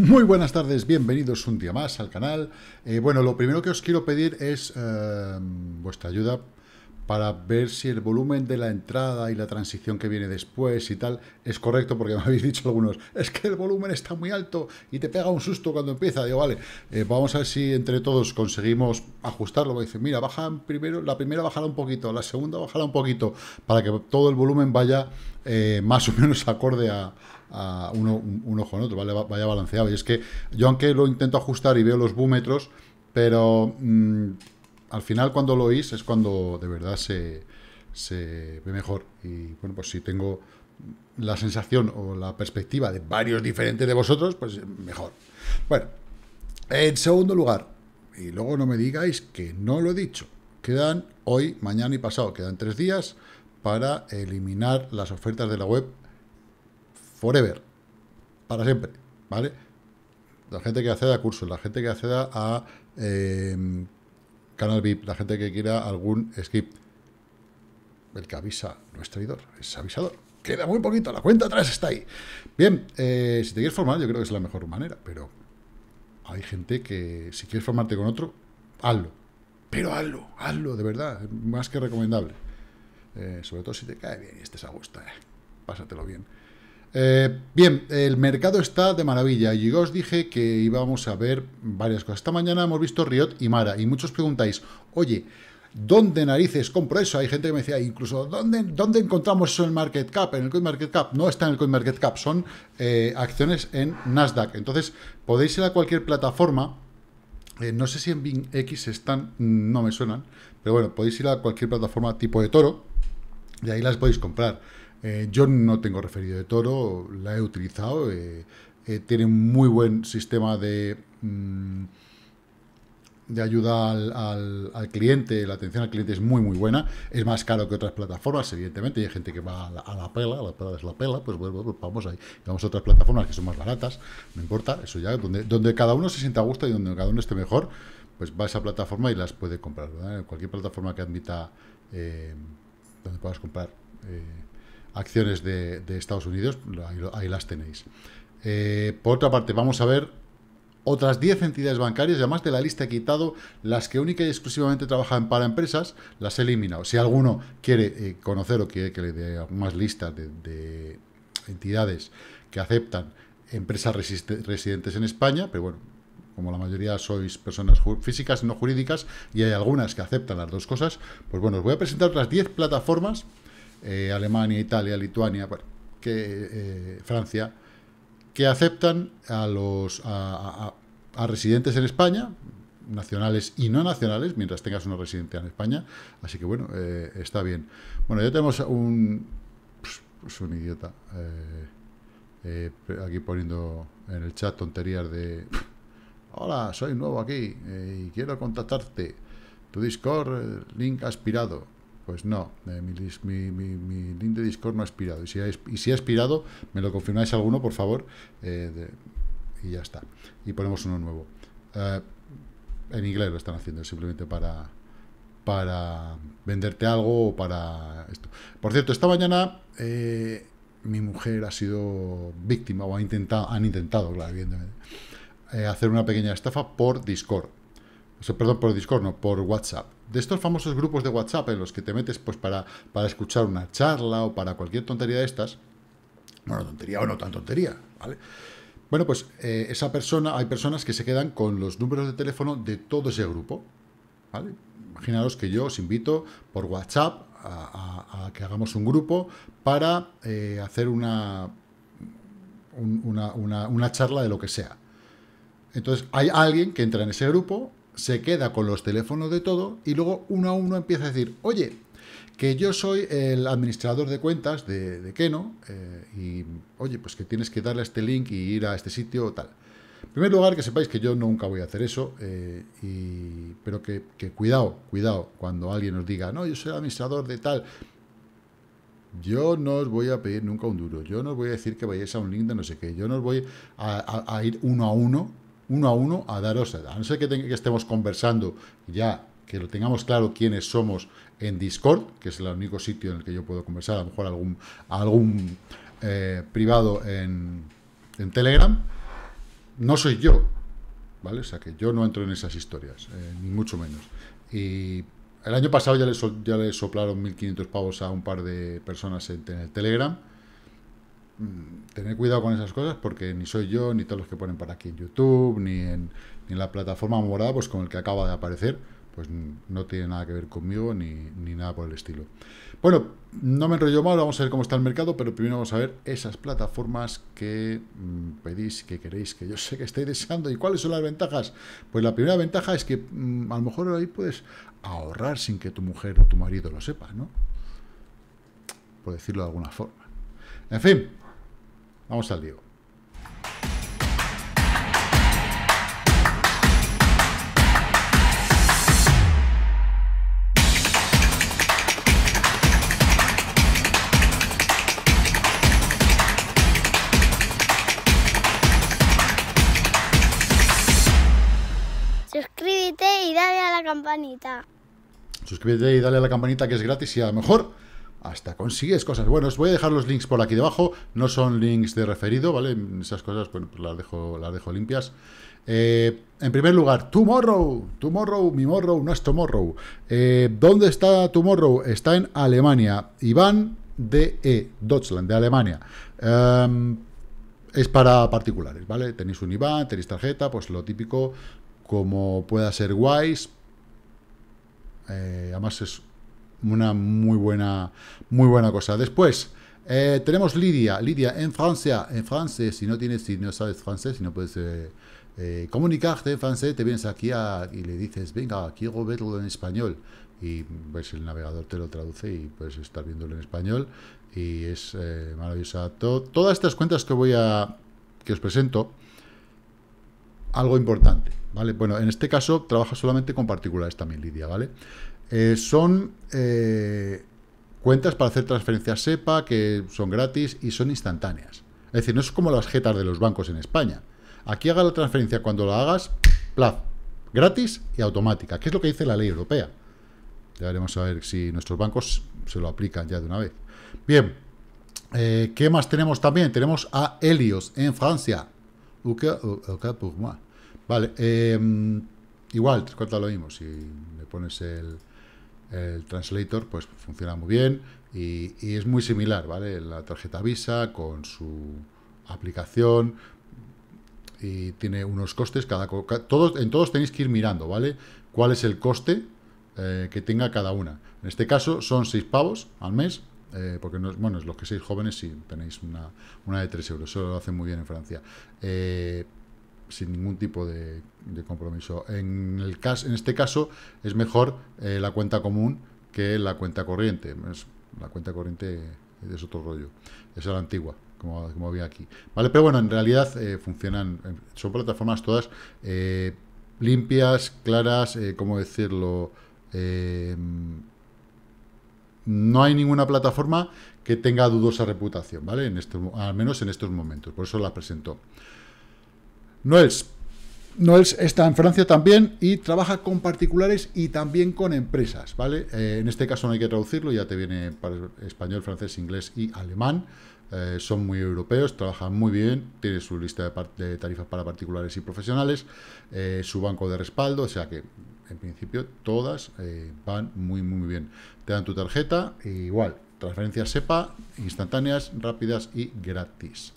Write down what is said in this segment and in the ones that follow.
Muy buenas tardes, bienvenidos un día más al canal. Eh, bueno, lo primero que os quiero pedir es eh, vuestra ayuda para ver si el volumen de la entrada y la transición que viene después y tal es correcto, porque me habéis dicho algunos, es que el volumen está muy alto y te pega un susto cuando empieza. Digo, vale, eh, vamos a ver si entre todos conseguimos ajustarlo. Dice, mira, baja primero, la primera bajará un poquito, la segunda bajará un poquito, para que todo el volumen vaya eh, más o menos acorde a, uno, en otro, vaya balanceado. Y es que yo aunque lo intento ajustar y veo los búmetros, pero... Mm, al final cuando lo oís es cuando de verdad se, ve mejor. Y bueno, pues si tengo la sensación o la perspectiva de varios diferentes de vosotros, pues mejor. Bueno, en segundo lugar, y luego no me digáis que no lo he dicho, quedan hoy, mañana y pasado, quedan tres días para eliminar las ofertas de la web forever, para siempre, ¿vale? La gente que acceda a cursos, la gente que acceda a... Eh, canal VIP, la gente que quiera algún skip. El que avisa no es traidor, es avisador. Queda muy poquito, la cuenta atrás está ahí. Bien, eh, si te quieres formar, yo creo que es la mejor manera, pero hay gente que si quieres formarte con otro, hazlo. Pero hazlo, hazlo, de verdad, más que recomendable. Eh, sobre todo si te cae bien y estés a gusto, eh, pásatelo bien. Eh, bien, el mercado está de maravilla. Y yo os dije que íbamos a ver varias cosas. Esta mañana hemos visto Riot y Mara. Y muchos preguntáis, oye, ¿dónde narices compro eso? Hay gente que me decía, incluso, ¿dónde, dónde encontramos eso en el Market Cap? En el Coin Market Cap. No está en el Coin Market Cap, son eh, acciones en Nasdaq. Entonces, podéis ir a cualquier plataforma. Eh, no sé si en BingX están, no me suenan. Pero bueno, podéis ir a cualquier plataforma tipo de toro. Y ahí las podéis comprar. Eh, yo no tengo referido de toro, la he utilizado, eh, eh, tiene un muy buen sistema de, mm, de ayuda al, cliente, la atención al cliente es muy muy buena, es más caro que otras plataformas, evidentemente, hay gente que va a la, pela, la pela es la pela, pues bueno, pues vamos ahí, vamos a otras plataformas que son más baratas, no importa, eso ya, donde, donde cada uno se sienta a gusto y donde cada uno esté mejor, pues va a esa plataforma y las puede comprar, En cualquier plataforma que admita donde puedas comprar acciones de, Estados Unidos, ahí, las tenéis. Eh, por otra parte, vamos a ver otras 10 entidades bancarias, además de la lista he quitado las que única y exclusivamente trabajan para empresas, las he eliminado. Si alguno quiere eh, conocer o quiere que le dé más listas de, entidades que aceptan empresas residentes en España, pero bueno, como la mayoría sois personas físicas, no jurídicas, y hay algunas que aceptan las dos cosas, pues bueno, os voy a presentar otras 10 plataformas eh, Alemania, Italia, Lituania, que, eh, Francia, que aceptan a los a, residentes en España, nacionales y no nacionales, mientras tengas una residencia en España. Así que bueno, eh, está bien. Bueno, ya tenemos un, pues, un idiota aquí poniendo en el chat tonterías de hola, soy nuevo aquí y quiero contactarte. Tu Discord, link aspirado. Pues no, eh, mi, link de Discord no ha expirado. Y si ha, si ha expirado, me lo confirmáis alguno, por favor. Eh, y ya está. Y ponemos uno nuevo. Eh, en inglés lo están haciendo, simplemente para, para venderte algo o para esto. Por cierto, esta mañana mi mujer ha sido víctima o ha intentado, han intentado, claro, evidentemente, hacer una pequeña estafa por Discord. Perdón, por Discord, no, por WhatsApp de estos famosos grupos de WhatsApp en los que te metes pues para, para escuchar una charla o para cualquier tontería de estas, bueno, tontería o no tan tontería, ¿vale? Bueno, pues eh, esa persona, hay personas que se quedan con los números de teléfono de todo ese grupo, ¿vale? Imaginaros que yo os invito por WhatsApp a, que hagamos un grupo para eh, hacer una, una, una charla de lo que sea. Entonces, hay alguien que entra en ese grupo, se queda con los teléfonos de todo y luego uno a uno empieza a decir, oye, que yo soy el administrador de cuentas de, Keno eh, y, oye, pues que tienes que darle a este link y ir a este sitio o tal. En primer lugar, que sepáis que yo nunca voy a hacer eso, eh, y, pero que, cuidado, cuidado, cuando alguien nos diga, no, yo soy el administrador de tal, yo no os voy a pedir nunca un duro, yo no os voy a decir que vayáis a un link de no sé qué, yo no os voy a ir uno a uno uno a uno a daros, a no ser que, que estemos conversando ya, que lo tengamos claro quiénes somos en Discord, que es el único sitio en el que yo puedo conversar, a lo mejor algún, algún eh, privado en, Telegram, no soy yo, ¿vale? O sea, que yo no entro en esas historias, eh, ni mucho menos. Y el año pasado ya le, ya le soplaron 1.500 pavos a un par de personas en, el Telegram. Mm, tener cuidado con esas cosas porque ni soy yo, ni todos los que ponen para aquí en YouTube, ni en, ni en la plataforma morada, pues con el que acaba de aparecer pues no tiene nada que ver conmigo ni, nada por el estilo. Bueno, no me enrollo mal, vamos a ver cómo está el mercado, pero primero vamos a ver esas plataformas que mm, pedís, que queréis, que yo sé que estáis deseando. ¿Y cuáles son las ventajas? Pues la primera ventaja es que mm, a lo mejor ahí puedes ahorrar sin que tu mujer o tu marido lo sepa, ¿no? Por decirlo de alguna forma. En fin, vamos al lío. campanita. Suscríbete y dale a la campanita que es gratis y a lo mejor hasta consigues cosas. Bueno, os voy a dejar los links por aquí debajo. No son links de referido, ¿vale? Esas cosas, bueno, pues las dejo, las dejo limpias. Eh, en primer lugar, Tomorrow. Tomorrow, mi morrow, no es Tomorrow. Eh, ¿Dónde está Tomorrow? Está en Alemania. Iván DE, Deutschland, de Alemania. Em, es para particulares, ¿vale? Tenéis un IBAN, tenéis tarjeta, pues lo típico, como pueda ser Wise, eh, además es una muy buena, muy buena cosa. Después, eh, tenemos Lidia. Lidia en Francia. En Francia, si no tienes, si no sabes francés, si no puedes eh, comunicarte en francés, te vienes aquí y le dices, venga, quiero verlo en español. Y ves el navegador te lo traduce y puedes estar viéndolo en español. Y es maravillosa. todas estas cuentas que voy a que os presento, algo importante. ¿vale? Bueno, en este caso trabaja solamente con particulares también, Lidia, ¿vale? Eh, son eh, cuentas para hacer transferencias SEPA que son gratis y son instantáneas. Es decir, no es como las jetas de los bancos en España. Aquí haga la transferencia cuando la hagas, plaz, gratis y automática, que es lo que dice la ley europea. Ya veremos a ver si nuestros bancos se lo aplican ya de una vez. Bien, eh, ¿qué más tenemos también? Tenemos a Helios en Francia. Vale, em, igual, te cuenta lo mismo. Si le pones el, translator, pues funciona muy bien y, es muy similar, ¿vale? La tarjeta Visa con su aplicación y tiene unos costes, cada, todos, en todos tenéis que ir mirando, ¿vale? ¿Cuál es el coste eh, que tenga cada una? En este caso son 6 pavos al mes, eh, porque no bueno, es los que seis jóvenes si tenéis una, una de 3 euros, eso lo hacen muy bien en Francia. Eh, sin ningún tipo de, compromiso. En, el en este caso es mejor eh, la cuenta común que la cuenta corriente. la cuenta corriente es otro rollo, es la antigua, como, había aquí. ¿Vale? Pero bueno, en realidad eh, funcionan, son plataformas todas eh, limpias, claras, ¿cómo decirlo? no hay ninguna plataforma que tenga dudosa reputación, ¿vale? En este, al menos en estos momentos, por eso la presento. Noels. Noels está en Francia también y trabaja con particulares y también con empresas, ¿vale? Eh, en este caso no hay que traducirlo, ya te viene para español, francés, inglés y alemán. Eh, son muy europeos, trabajan muy bien, tiene su lista de, tarifas para particulares y profesionales, eh, su banco de respaldo, o sea que en principio todas van muy, muy, bien. Te dan tu tarjeta, igual, transferencias SEPA, instantáneas, rápidas y gratis.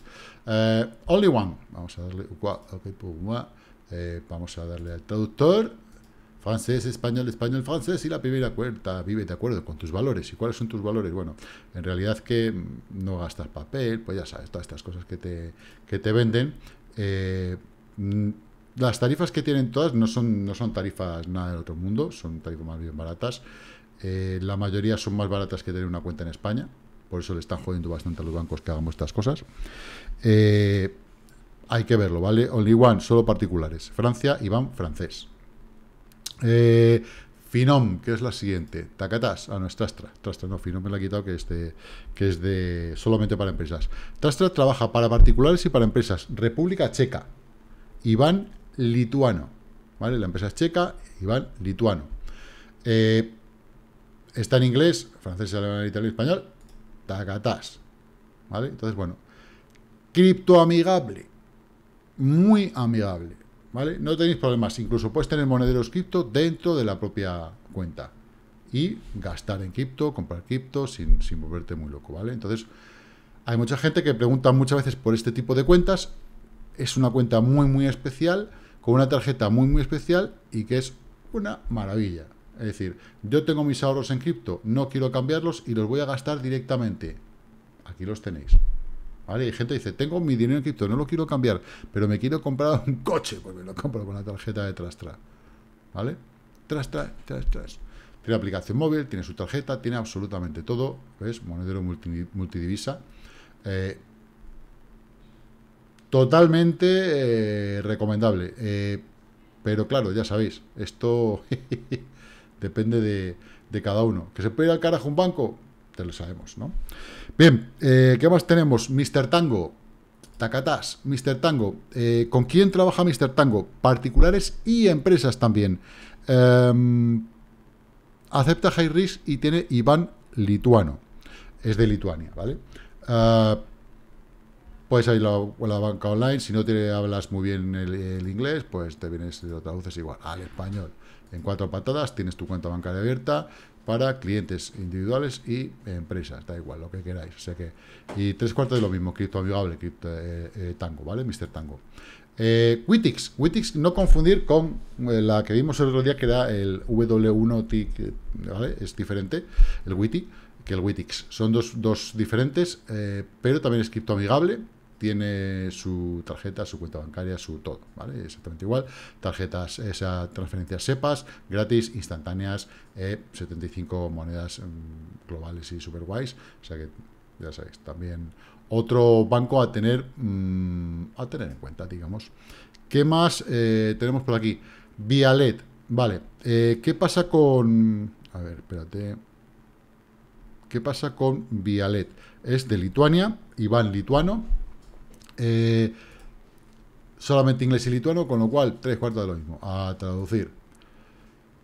Eh, only one. Vamos a darle, eh, vamos a darle al traductor. Francés, español, español, francés y la primera cuenta. Vive de acuerdo con tus valores. ¿Y cuáles son tus valores? Bueno, en realidad que no gastas papel, pues ya sabes, todas estas cosas que te, que te venden. Eh, las tarifas que tienen todas no son, no son tarifas nada del otro mundo, son tarifas más bien baratas. La mayoría son más baratas que tener una cuenta en España, por eso le están jodiendo bastante a los bancos que hagamos estas cosas. Eh, hay que verlo, ¿vale? Only one, solo particulares. Francia, Iván, francés. Eh, Finom, que es la siguiente. Tacatas, ah, no, es Trastra. Trastra, no, Finom me la ha quitado, que es de, que es de solamente para empresas. Trastra trabaja para particulares y para empresas. República Checa. Iván, lituano. ¿Vale? La empresa es checa, Iván, lituano. Eh, está en inglés, francés, alemán, italiano español. Tacatas. ¿Vale? Entonces, bueno, criptoamigable. muy amigable, ¿vale? No tenéis problemas, incluso puedes tener monederos cripto dentro de la propia cuenta y gastar en cripto, comprar cripto sin, sin volverte muy loco, ¿vale? Entonces, hay mucha gente que pregunta muchas veces por este tipo de cuentas, es una cuenta muy, muy especial, con una tarjeta muy, muy especial y que es una maravilla. Es decir, yo tengo mis ahorros en cripto, no quiero cambiarlos y los voy a gastar directamente. Aquí los tenéis. ¿Vale? Hay gente dice, tengo mi dinero en cripto, no lo quiero cambiar, pero me quiero comprar un coche, pues me lo compro con la tarjeta de Trastra. ¿Vale? Tras, tras, tras. Tiene aplicación móvil, tiene su tarjeta, tiene absolutamente todo. ¿Ves? Monedero multidivisa. Eh, totalmente eh, recomendable. Eh, pero claro, ya sabéis, esto depende de, cada uno. ¿Que se puede ir al carajo un banco? Te lo sabemos, ¿no? Bien, ¿qué más tenemos? Mr. Tango. Tacatás, Mr. Tango. ¿Con quién trabaja Mr. Tango? Particulares y empresas también. Em, acepta high risk y tiene Iván lituano. Es de Lituania, ¿vale? Uh, puedes ir a la, banca online, si no te hablas muy bien el, inglés, pues te vienes y lo traduces igual al español. En cuatro patadas tienes tu cuenta bancaria abierta para clientes individuales y empresas, da igual, lo que queráis. O sea que, y tres cuartos de lo mismo, cripto amigable, cripto eh, eh, Tango, ¿vale? Mr. Tango. Eh, Witix, Witix no confundir con eh, la que vimos el otro día, que era el W1TIC, ¿vale? Es diferente, el Witty que el Witix. Son dos, dos diferentes, pero también es criptoamigable. Tiene su tarjeta, su cuenta bancaria, su todo, ¿vale? Exactamente igual. Tarjetas, esa transferencias SEPAS, gratis, instantáneas, 75 eh, monedas mm, globales y super guays. O sea que, ya sabéis, también otro banco a tener, mm, a tener en cuenta, digamos. ¿Qué más eh, tenemos por aquí? Vialet, vale. ¿Qué pasa con... A ver, espérate... ¿Qué pasa con Vialet? Es de Lituania, Iván lituano, eh, solamente inglés y lituano, con lo cual tres cuartos de lo mismo, a traducir.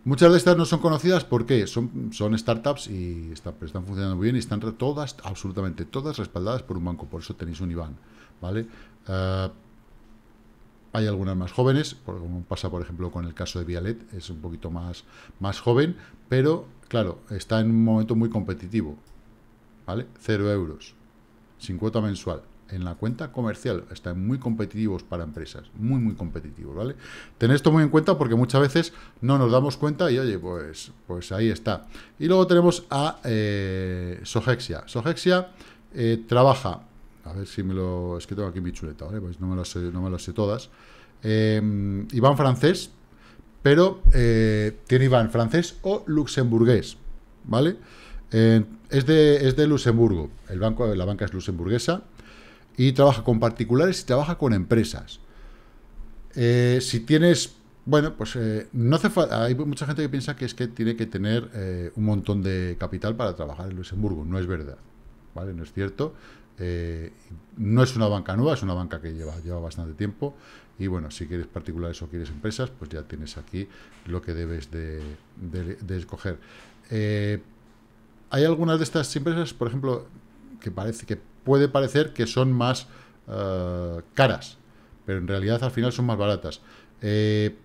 Muchas de estas no son conocidas porque son, startups y están, funcionando muy bien y están todas, absolutamente todas, respaldadas por un banco. Por eso tenéis un Iván, ¿vale? Eh, hay algunas más jóvenes, como pasa por ejemplo con el caso de Vialet, es un poquito más, más joven, pero Claro, está en un momento muy competitivo, ¿vale? Cero euros, sin cuota mensual. En la cuenta comercial están muy competitivos para empresas, muy, muy competitivos, ¿vale? Ten esto muy en cuenta porque muchas veces no nos damos cuenta y, oye, pues, pues ahí está. Y luego tenemos a eh, Sogexia. Sogexia eh, trabaja, a ver si me lo... es que tengo aquí mi chuleta, ¿vale? Pues no me lo sé, no me lo sé todas. Eh, Iván Francés, pero eh, tiene Iván francés o luxemburgués, ¿vale? Eh, es, de, es de Luxemburgo, el banco, la banca es luxemburguesa, y trabaja con particulares y trabaja con empresas. Eh, si tienes, bueno, pues no hace falta, hay mucha gente que piensa que es que tiene que tener un montón de capital para trabajar en Luxemburgo, no es verdad, ¿vale? No es cierto. no es una banca nueva, es una banca que lleva, lleva bastante tiempo y bueno, si quieres particulares o quieres empresas, pues ya tienes aquí lo que debes de, escoger. Eh, hay algunas de estas empresas, por ejemplo, que parece que puede parecer que son más eh, caras, pero en realidad al final son más baratas. Eh,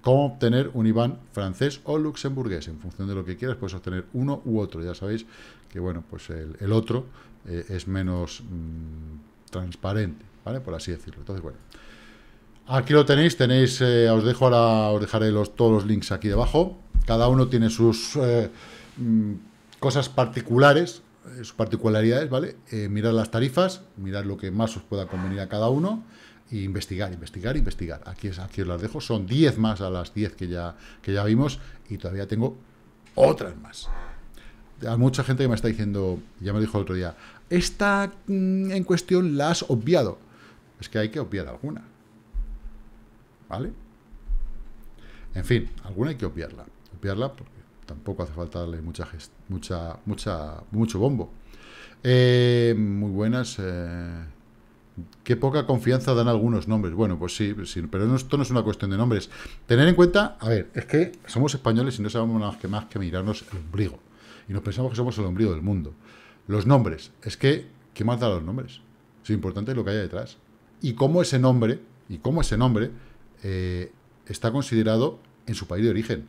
¿Cómo obtener un IBAN francés o luxemburgués? En función de lo que quieras, puedes obtener uno u otro. Ya sabéis que bueno, pues el, otro es menos mm, transparente, ¿vale? Por así decirlo. Entonces, bueno. Aquí lo tenéis, tenéis, eh, os dejo ahora, os dejaré los, todos los links aquí debajo. Cada uno tiene sus eh, mm, cosas particulares, eh, sus particularidades, ¿vale? mirad las tarifas, mirad lo que más os pueda convenir a cada uno e investigar, investigar, investigar. Aquí, es, aquí os las dejo, son 10 más a las 10 que ya, que ya vimos y todavía tengo otras más. Hay mucha gente que me está diciendo, ya me dijo el otro día, esta mm, en cuestión la has obviado. Es que hay que obviar alguna ¿Vale? En fin, alguna hay que obviarla. Obviarla porque tampoco hace falta darle mucha, mucha, mucha, mucho bombo. Eh, muy buenas. Eh, qué poca confianza dan algunos nombres. Bueno, pues sí, sí, pero esto no es una cuestión de nombres. Tener en cuenta, a ver, es que somos españoles y no sabemos nada más que, más que mirarnos el ombligo. Y nos pensamos que somos el ombligo del mundo. Los nombres, es que, ¿qué más da los nombres? Es importante lo que hay detrás. y cómo ese nombre, y cómo ese nombre eh, está considerado en su país de origen.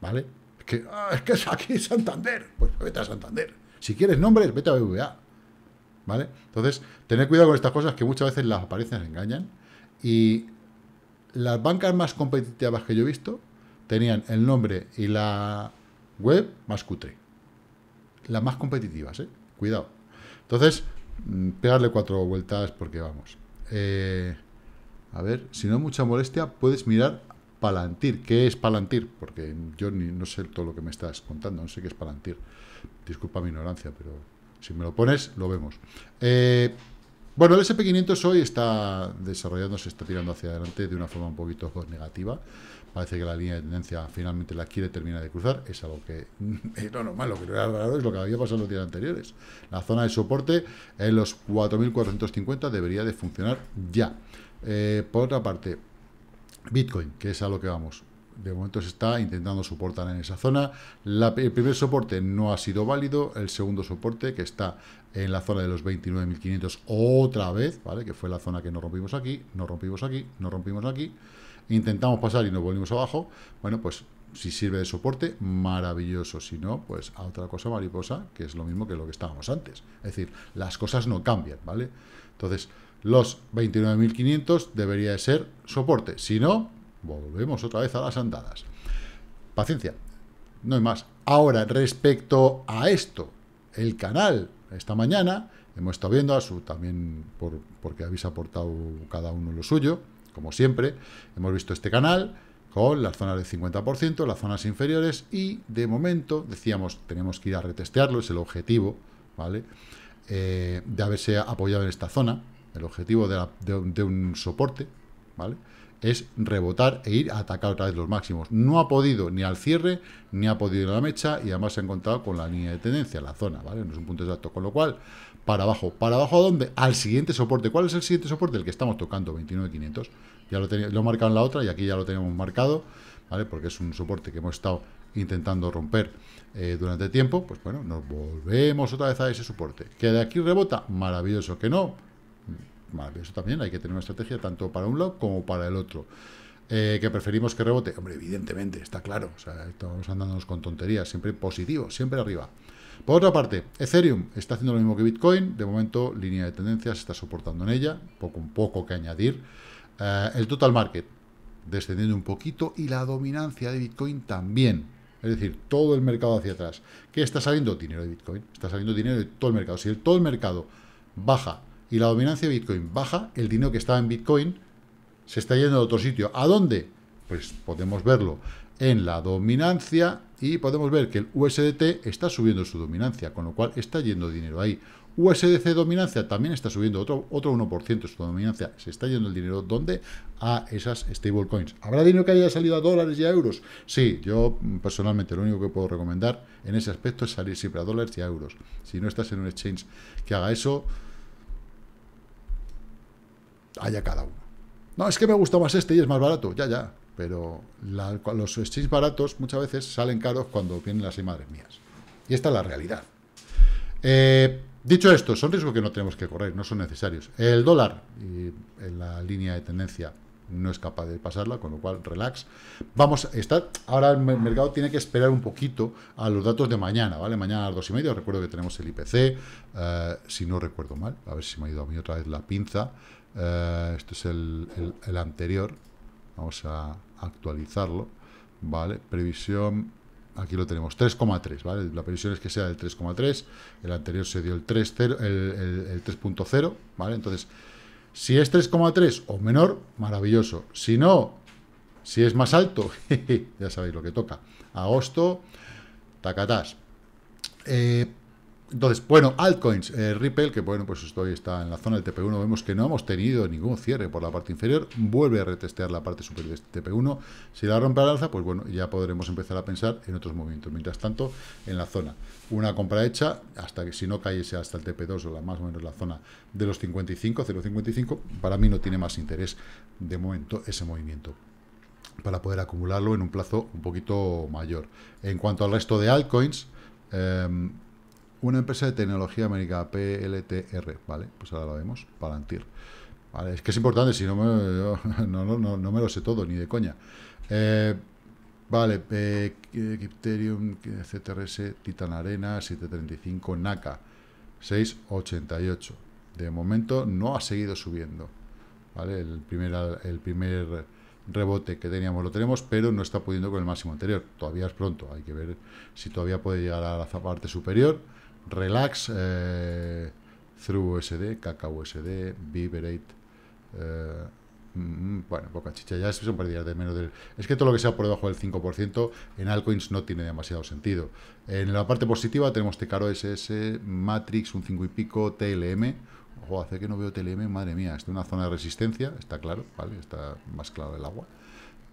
¿Vale? Es que, ah, es que es aquí Santander. Pues vete a Santander. Si quieres nombres, vete a BBVA. ¿Vale? Entonces, tener cuidado con estas cosas que muchas veces las apariencias engañan. Y las bancas más competitivas que yo he visto tenían el nombre y la web más cutre. Las más competitivas, ¿eh? Cuidado. Entonces, mm, pegarle cuatro vueltas porque vamos. Eh, a ver, si no hay mucha molestia, puedes mirar Palantir. ¿Qué es Palantir? Porque yo no sé todo lo que me estás contando, no sé qué es Palantir. Disculpa mi ignorancia, pero si me lo pones, lo vemos. Eh, bueno, el SP500 hoy está desarrollándose, está tirando hacia adelante de una forma un poquito negativa. Parece que la línea de tendencia finalmente la quiere terminar de cruzar. Es algo que es lo normal, lo que no era raro es lo que había pasado los días anteriores. La zona de soporte en los 4.450 debería de funcionar ya. Eh, por otra parte, Bitcoin, que es a lo que vamos. De momento se está intentando soportar en esa zona. el primer soporte no ha sido válido. El segundo soporte, que está en la zona de los 29.500 otra vez, ¿vale? Que fue la zona que no rompimos aquí, no rompimos aquí, no rompimos aquí. Intentamos pasar y nos volvimos abajo. Bueno, pues si sirve de soporte, maravilloso. Si no, pues a otra cosa mariposa, que es lo mismo que lo que estábamos antes. Es decir, las cosas no cambian, ¿vale? Entonces, los 29.500 debería de ser soporte. Si no, volvemos otra vez a las andadas. Paciencia, no hay más. Ahora, respecto a esto, el canal, esta mañana, hemos estado viendo a su, también por, porque habéis aportado cada uno lo suyo, como siempre, hemos visto este canal con las zonas del 50%, las zonas inferiores, y de momento, decíamos, tenemos que ir a retestearlo, es el objetivo, ¿vale? Eh, de haberse apoyado en esta zona, el objetivo de, un soporte, ¿vale? Es rebotar e ir a atacar otra vez los máximos. No ha podido ni al cierre, ni ha podido ir a la mecha, y además se ha encontrado con la línea de tendencia, la zona, ¿vale? No es un punto exacto. Con lo cual, para abajo. ¿Para abajo a dónde? Al siguiente soporte. ¿Cuál es el siguiente soporte? El que estamos tocando, 29.500. Ya lo, lo he marcado en la otra y aquí ya lo tenemos marcado, ¿vale? Porque es un soporte que hemos estado intentando romper eh, durante tiempo. Pues bueno, nos volvemos otra vez a ese soporte. ¿Que de aquí rebota? Maravilloso. ¿Que no? Eso también hay que tener una estrategia tanto para un lado como para el otro. Eh, que preferimos que rebote, hombre, evidentemente, está claro, o sea, estamos andándonos con tonterías, siempre positivo, siempre arriba. Por otra parte, Ethereum está haciendo lo mismo que Bitcoin, de momento línea de tendencia se está soportando en ella, poco un poco que añadir. Eh, el total market descendiendo un poquito y la dominancia de Bitcoin también. Es decir, todo el mercado hacia atrás. ¿Qué está saliendo? Dinero de Bitcoin. Está saliendo dinero de todo el mercado. Si el, todo el mercado baja y la dominancia de Bitcoin baja, el dinero que estaba en Bitcoin se está yendo a otro sitio. ¿A dónde? Pues podemos verlo en la dominancia y podemos ver que el USDT está subiendo su dominancia, con lo cual está yendo dinero ahí. USDC dominancia también está subiendo otro, otro 1% su dominancia. Se está yendo el dinero, ¿dónde? A esas stablecoins. ¿Habrá dinero que haya salido a dólares y a euros? Sí, yo personalmente lo único que puedo recomendar en ese aspecto es salir siempre a dólares y a euros. Si no estás en un exchange que haga eso, haya cada uno. No, es que me gusta más este y es más barato, ya, ya. Pero los exchanges baratos muchas veces salen caros cuando vienen las madres mías. Y esta es la realidad. Eh, dicho esto, son riesgos que no tenemos que correr, no son necesarios. El dólar, y en la línea de tendencia, no es capaz de pasarla, con lo cual, relax. Vamos a ahora el mercado tiene que esperar un poquito a los datos de mañana, ¿vale? Mañana a las dos y media, recuerdo que tenemos el IPC, eh, si no recuerdo mal, a ver si me ha ido a mí otra vez la pinza. Eh, esto es el, anterior. Vamos a actualizarlo. ¿Vale? Previsión. Aquí lo tenemos, 3,3, ¿vale? La previsión es que sea del 3,3. El anterior se dio el 3,0, el, 3.0, ¿vale? Entonces, si es 3,3 o menor, maravilloso. Si no, si es más alto, ya sabéis lo que toca. Agosto, tacatás. Eh, entonces, bueno, altcoins, eh, Ripple, que bueno, pues esto está en la zona del TP1, vemos que no hemos tenido ningún cierre por la parte inferior, vuelve a retestear la parte superior de este TP1, si la rompe al alza, pues bueno, ya podremos empezar a pensar en otros movimientos, mientras tanto, en la zona, una compra hecha, hasta que si no cayese hasta el TP2 o la más o menos la zona de los 55, 0,55, para mí no tiene más interés de momento ese movimiento para poder acumularlo en un plazo un poquito mayor. En cuanto al resto de altcoins, eh, una empresa de tecnología americana, PLTR, ¿vale? Pues ahora lo vemos, Palantir. Vale, es que es importante, si no me, no, no, no, me lo sé todo, ni de coña. Eh, vale, eh, Ethereum, CTRS, Titan Arena, 735, NACA, 688. De momento no ha seguido subiendo. ¿Vale? El primer, el primer rebote que teníamos lo tenemos, pero no está pudiendo con el máximo anterior. Todavía es pronto, hay que ver si todavía puede llegar a la parte superior. Relax, eh, Through USD, KKUSD, Viberate. Eh, mm, bueno, poca chicha, ya son pérdidas de menos del... Es que todo lo que sea por debajo del 5% en altcoins no tiene demasiado sentido. En la parte positiva tenemos Tecaro SS, Matrix, un 5 y pico, TLM, Ojo, hace que no veo TLM, madre mía, está en una zona de resistencia, está claro, ¿vale? Está más claro el agua.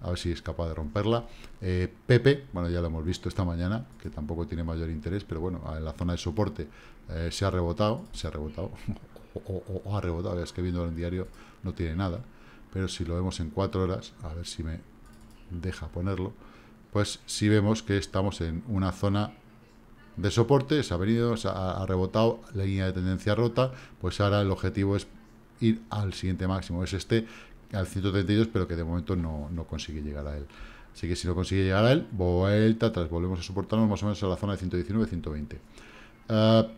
A ver si es capaz de romperla. Eh, Pepe, bueno, ya lo hemos visto esta mañana, que tampoco tiene mayor interés, pero bueno, en la zona de soporte eh, se ha rebotado, se ha rebotado, o, ha rebotado, es que viendo el diario no tiene nada, pero si lo vemos en cuatro horas, a ver si me deja ponerlo, pues si vemos que estamos en una zona de soporte, se ha venido, se ha, rebotado la línea de tendencia rota, pues ahora el objetivo es ir al siguiente máximo, es este, al 132, pero que de momento no, consigue llegar a él. Así que si no consigue llegar a él, vuelta atrás, volvemos a soportarnos más o menos a la zona de 119-120. Uh,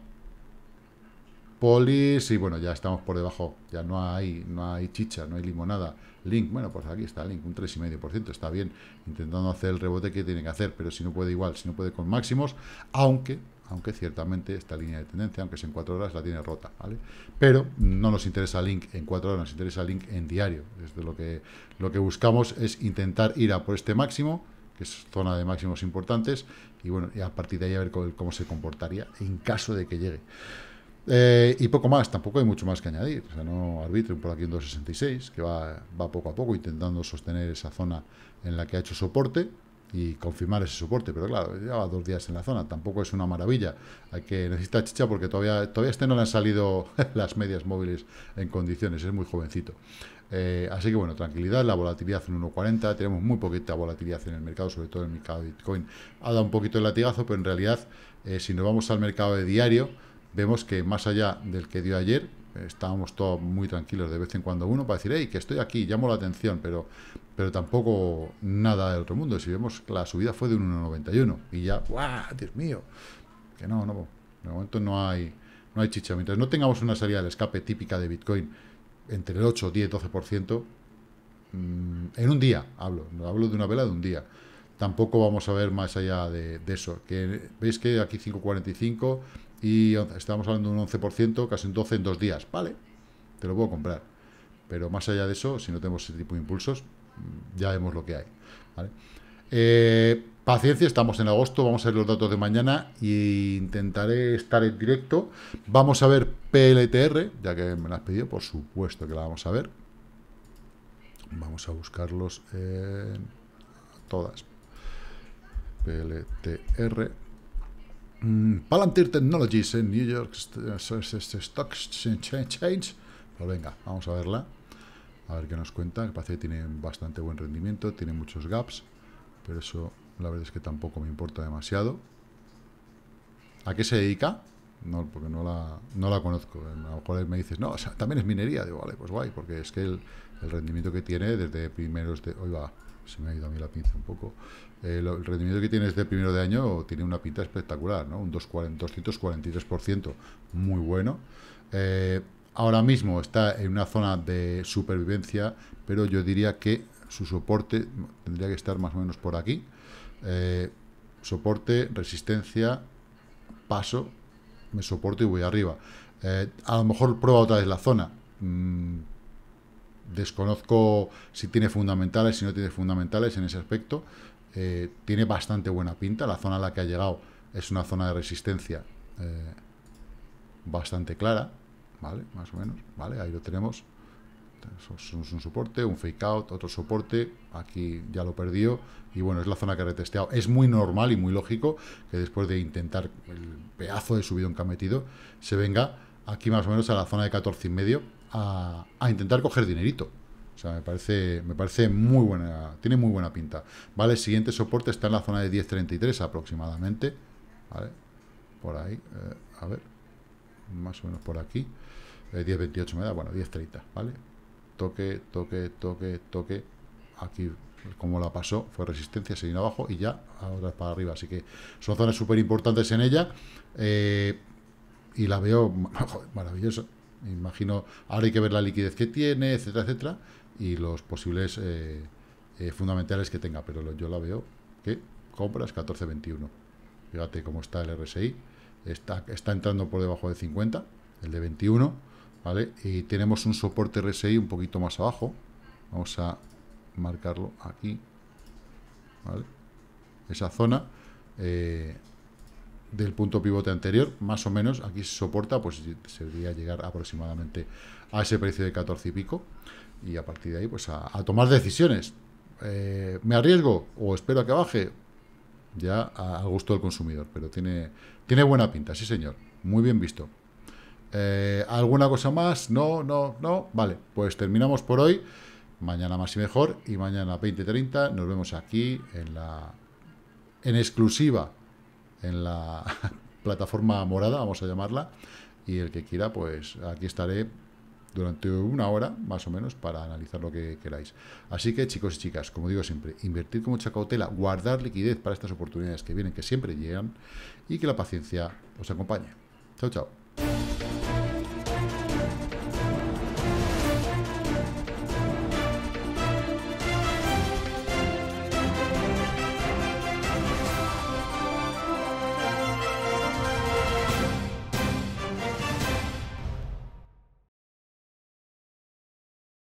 Polis, y bueno, ya estamos por debajo, ya no hay, no hay chicha, no hay limonada. Link, bueno, pues aquí está Link, un 3,5%, está bien, intentando hacer el rebote que tiene que hacer, pero si no puede igual, si no puede con máximos, aunque, aunque ciertamente esta línea de tendencia, aunque sea en 4 horas, la tiene rota, ¿vale? Pero no nos interesa Link en 4 horas, nos interesa Link en diario. Desde lo que, lo que buscamos es intentar ir a por este máximo, que es zona de máximos importantes, y bueno, a partir de ahí a ver cómo se comportaría en caso de que llegue. Eh, y poco más, tampoco hay mucho más que añadir. O sea, no arbitren por aquí en 266, que va, va poco a poco intentando sostener esa zona en la que ha hecho soporte y confirmar ese soporte. Pero claro, lleva dos días en la zona, tampoco es una maravilla. Hay que necesitar chicha porque todavía, todavía este no le han salido las medias móviles en condiciones, es muy jovencito. Eh, así que bueno, tranquilidad, la volatilidad en 1.40, tenemos muy poquita volatilidad en el mercado, sobre todo en el mercado de Bitcoin. Ha dado un poquito el latigazo, pero en realidad, eh, si nos vamos al mercado de diario, vemos que más allá del que dio ayer, estábamos todos muy tranquilos de vez en cuando uno para decir, hey, que estoy aquí, llamo la atención, pero, pero tampoco nada del otro mundo. Si vemos la subida fue de 1,91 y ya, ¡guau! Dios mío, que no, no, de momento no hay, no hay chicha. Mientras no tengamos una salida del escape típica de Bitcoin entre el 8, 10, 12%, en un día, hablo, hablo de una vela de un día. Tampoco vamos a ver más allá de, de eso. Que veis que aquí 5.45 y estamos hablando de un 11%, casi un 12 en dos días. Vale, te lo puedo comprar. Pero más allá de eso, si no tenemos ese tipo de impulsos, mm, ya vemos lo que hay. Eh, paciencia, estamos en agosto, vamos a ver los datos de mañana e intentaré estar en directo. Vamos a ver PLTR, ya que me has pedido, por supuesto que la vamos a ver. Vamos a buscarlos en todas. PLTR. Mm, Palantir Technologies en New York Stock Exchange. Pues venga, vamos a verla. A ver qué nos cuenta. parece que tiene bastante buen rendimiento, tiene muchos gaps, pero eso la verdad es que tampoco me importa demasiado. ¿A qué se dedica? No, porque no la, no la conozco. A lo mejor me dices, no, también es minería. Digo, vale, pues guay, porque es que el, el rendimiento que tiene desde primeros de... Oiga, se me ha ido a mí la pinza un poco. Eh, el rendimiento que tiene desde primero de año tiene una pinta espectacular, ¿no? Un 243%, muy bueno. Eh, ahora mismo está en una zona de supervivencia, pero yo diría que su soporte tendría que estar más o menos por aquí. Eh, soporte, resistencia, paso, me soporto y voy arriba. a lo mejor prueba otra vez la zona. Mm, desconozco si tiene fundamentales, si no tiene fundamentales en ese aspecto. Eh, tiene bastante buena pinta. La zona a la que ha llegado es una zona de resistencia eh, bastante clara, ¿vale? Más o menos, ¿vale? Ahí lo tenemos. Es un soporte, un fake out, otro soporte, aquí ya lo perdió y bueno, es la zona que ha retesteado. Es muy normal y muy lógico que después de intentar el pedazo de subidón que ha metido, se venga aquí más o menos a la zona de 14 y medio a, intentar coger dinerito. O sea, me parece, me parece muy buena, tiene muy buena pinta. Vale, el siguiente soporte está en la zona de 10.33 aproximadamente. Vale, por ahí. Eh, a ver, más o menos por aquí, 10.28 me da, bueno, 10.30, ¿vale? Toque, toque, toque, toque, aquí como la pasó, fue resistencia, se vino abajo y ya ahora para arriba. Así que son zonas súper importantes en ella eh, y la veo maravillosa. Imagino, ahora hay que ver la liquidez que tiene, etcétera, etcétera, y los posibles eh, eh, fundamentales que tenga. Pero yo la veo que compras 14.21. Fíjate cómo está el RSI. Está, está entrando por debajo de 50, el de 21, ¿vale? Y tenemos un soporte RSI un poquito más abajo. Vamos a marcarlo aquí. Esa zona eh, del punto pivote anterior, más o menos, aquí se soporta, pues se debería llegar aproximadamente a ese precio de 14 y pico, y a partir de ahí, pues a, tomar decisiones. Eh, ¿Me arriesgo o espero a que baje? Ya al gusto del consumidor, pero tiene, tiene buena pinta, sí señor, muy bien visto. Eh, ¿Alguna cosa más? No, no, no. Vale, pues terminamos por hoy. Mañana más y mejor. Y mañana 20.30 nos vemos aquí en la en exclusiva en la plataforma morada, vamos a llamarla. Y el que quiera, pues aquí estaré durante una hora, más o menos, para analizar lo que queráis. Así que, chicos y chicas, como digo siempre, invertir con mucha cautela, guardar liquidez para estas oportunidades que vienen, que siempre llegan, y que la paciencia os acompañe. Chao, chao.